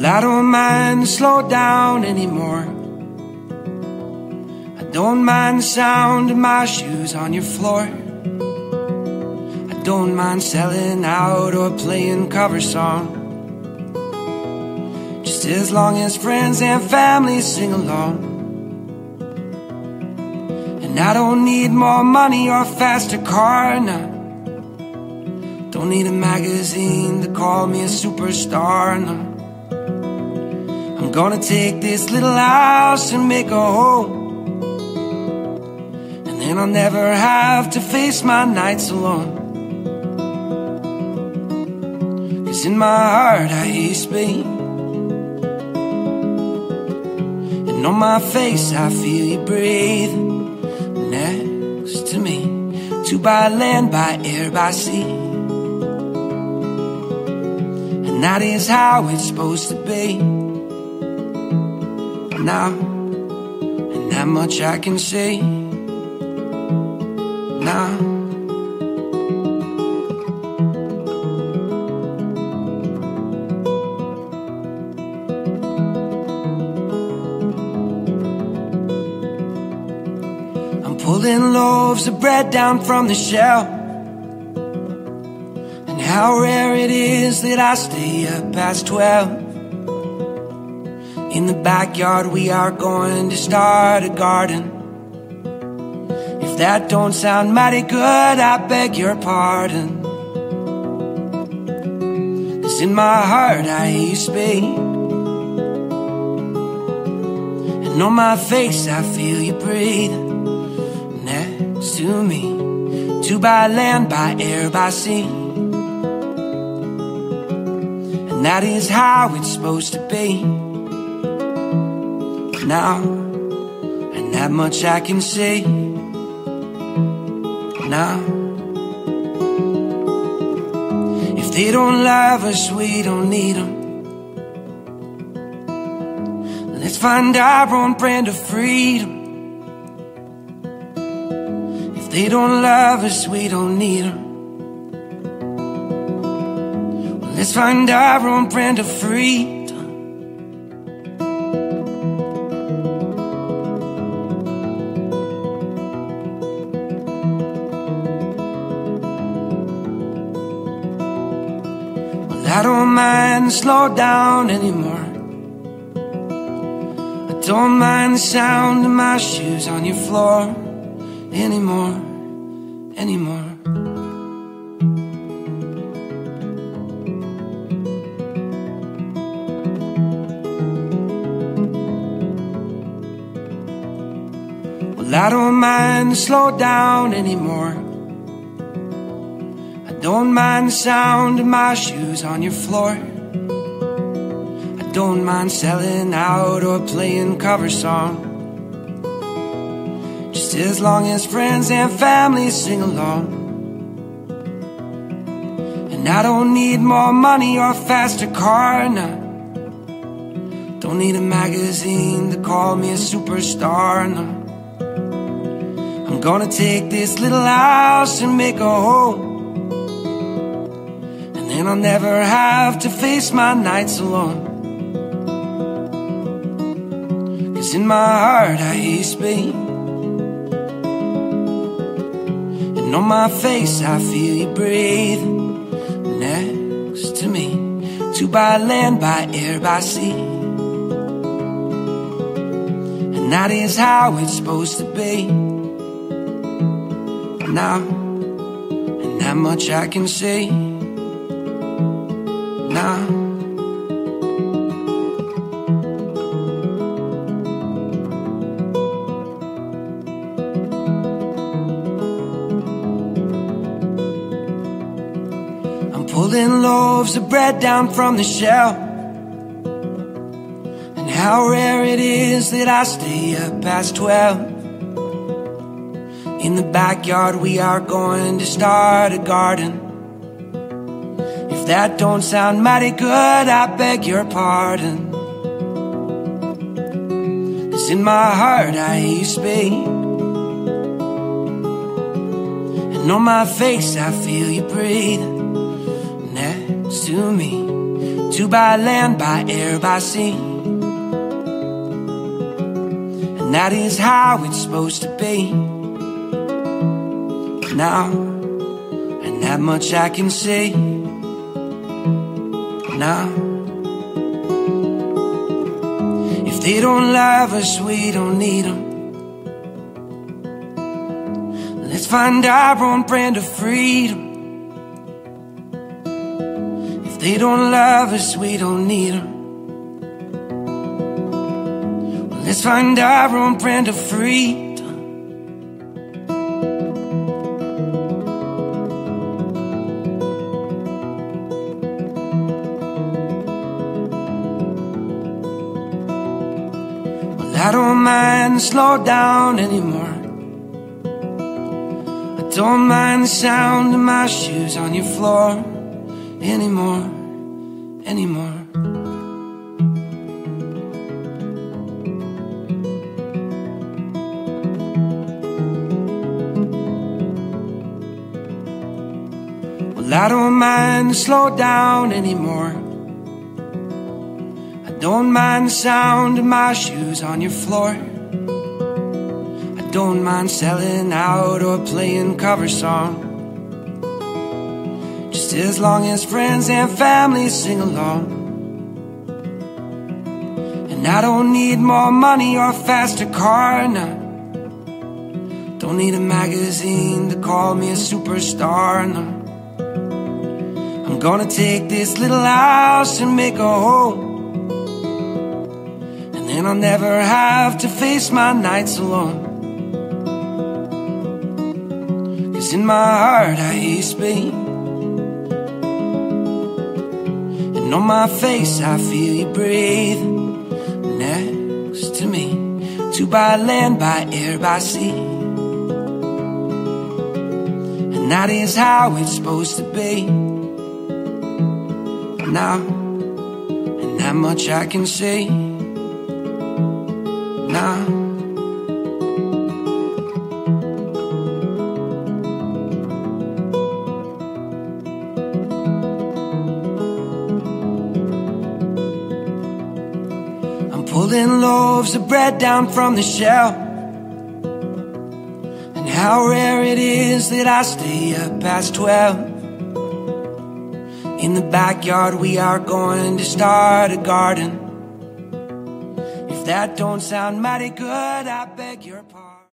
Well, I don't mind to slow down anymore. I don't mind the sound of my shoes on your floor. I don't mind selling out or playing cover song. Just as long as friends and family sing along. And I don't need more money or faster car, no. Don't need a magazine to call me a superstar, no. I'm gonna take this little house and make a home. And then I'll never have to face my nights alone. Cause in my heart I hear you speak. And on my face I feel you breathe next to me. To by land, by air, by sea. And that is how it's supposed to be now, and that much I can say now. I'm pulling loaves of bread down from the shelf. And how rare it is that I stay up past 12. In the backyard, we are going to start a garden. If that don't sound mighty good, I beg your pardon. Cause in my heart, I hear you speak. And on my face, I feel you breathe next to me. To by land, by air, by sea. And that is how it's supposed to be now, and that much I can say now. If they don't love us, we don't need them. Let's find our own brand of freedom. If they don't love us, we don't need them. Let's find our own brand of freedom. I don't mind slow down anymore. I don't mind the sound of my shoes on your floor anymore, anymore. Well, I don't mind slow down anymore. Don't mind the sound of my shoes on your floor. I don't mind selling out or playing cover song. Just as long as friends and family sing along. And I don't need more money or faster car, no. Don't need a magazine to call me a superstar, no. I'm gonna take this little house and make a home. And I'll never have to face my nights alone. Cause in my heart I hear you speak. And on my face I feel you breathe next to me. To by land, by air, by sea. And that is how it's supposed to be now, and that much I can say now. I'm pulling loaves of bread down from the shelf. And how rare it is that I stay up past 12. In the backyard, we are going to start a garden. That don't sound mighty good, I beg your pardon. Cause in my heart I hear you speak. And on my face I feel you breathe. Next to me Two by land, by air, by sea. And that is how it's supposed to be. Now And that much I can say Now If they don't love us, we don't need them Let's find our own brand of freedom. If they don't love us, we don't need them Let's find our own brand of freedom don't mind slow down anymore. I don't mind the sound of my shoes on your floor Anymore, anymore. Well, I don't mind slow down anymore don't mind the sound of my shoes on your floor. I don't mind selling out or playing cover song. Just as long as friends and family sing along. And I don't need more money or faster car, no. Don't need a magazine to call me a superstar, no. I'm gonna take this little house and make a home And I'll never have to face my nights alone. Cause in my heart I hear speak And on my face I feel you breathe Next to me. To by land, by air, by sea. And that is how it's supposed to be. Now And that much I can say Now I'm pulling loaves of bread down from the shelf. And how rare it is that I stay up past 12. In the backyard, we are going to start a garden. If that don't sound mighty good, I beg your pardon.